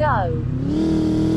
Go.